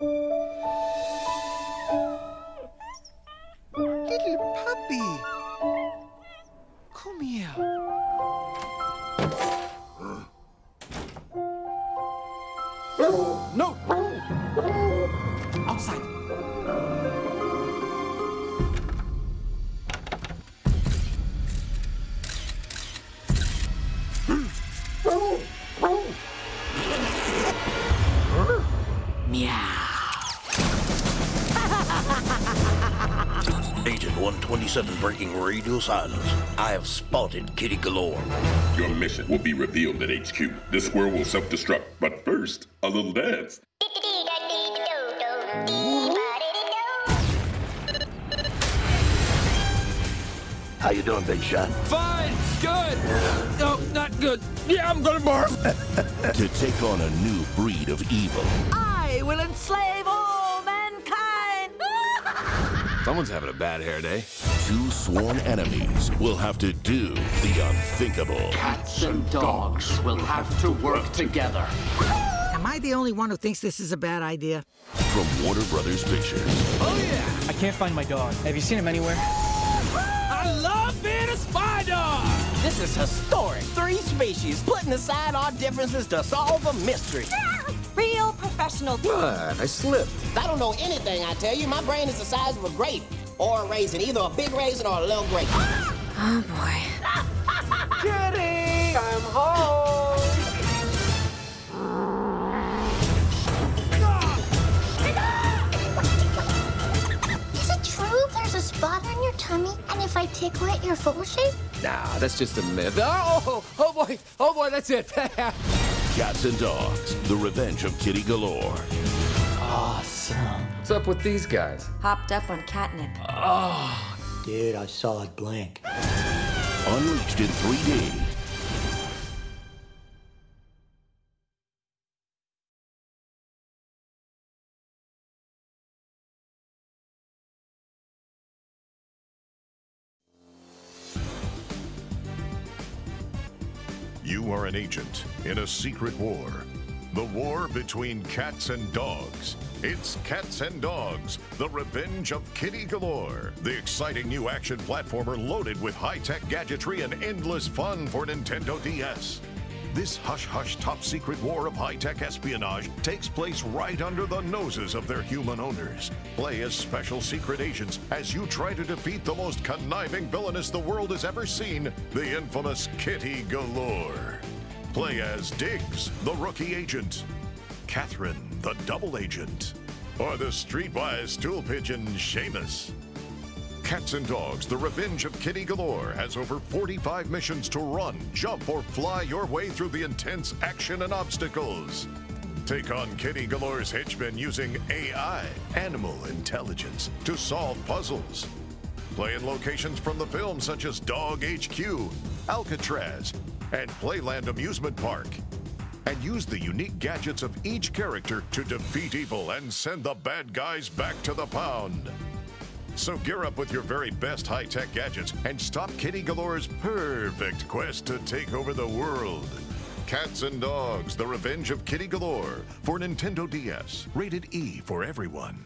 Little puppy. Come here. No! Agent 127 breaking radio silence. I have spotted Kitty Galore. Your mission will be revealed at HQ. The square will self-destruct, but first, a little dance. How you doing, Big Shot? Fine. Good. No, not good. Yeah, I'm gonna barf. to take on a new breed of evil. I will enslave all mankind. Someone's having a bad hair day. Two sworn enemies will have to do the unthinkable. Cats and dogs will have to work together. Am I the only one who thinks this is a bad idea? From Warner Brothers Pictures. Oh, yeah! I can't find my dog. Have you seen him anywhere? I love being a spy dog. This is historic. Three species putting aside our differences to solve a mystery. Real professional. What? I slipped. I don't know anything, I tell you. My brain is the size of a grape or a raisin, either a big raisin or a little grape. Ah! Oh boy. Kitty, I'm home. Is it true there's a spot on your tummy, and if I tickle it, your foot will shave? Nah, that's just a myth. Oh, oh boy, oh boy, that's it. Cats and Dogs. The Revenge of Kitty Galore. Awesome. What's up with these guys? Hopped up on catnip. Ah, dude, I saw it blink. Unleashed in 3D. You are an agent in a secret war. The war between cats and dogs. It's Cats and Dogs, The Revenge of Kitty Galore. The exciting new action platformer loaded with high tech gadgetry and endless fun for Nintendo DS. This hush hush top secret war of high tech espionage takes place right under the noses of their human owners. Play as special secret agents as you try to defeat the most conniving villainess the world has ever seen, the infamous Kitty Galore. Play as Diggs, the rookie agent, Catherine, the double agent, or the streetwise stool pigeon Seamus. Cats and Dogs, The Revenge of Kitty Galore has over 45 missions to run, jump, or fly your way through the intense action and obstacles. Take on Kitty Galore's henchmen using AI, animal intelligence, to solve puzzles. Play in locations from the film such as Dog HQ, Alcatraz, and Playland Amusement Park. And use the unique gadgets of each character to defeat evil and send the bad guys back to the pound. So gear up with your very best high tech gadgets and stop Kitty Galore's perfect quest to take over the world. Cats and Dogs The Revenge of Kitty Galore for Nintendo DS. Rated E for everyone.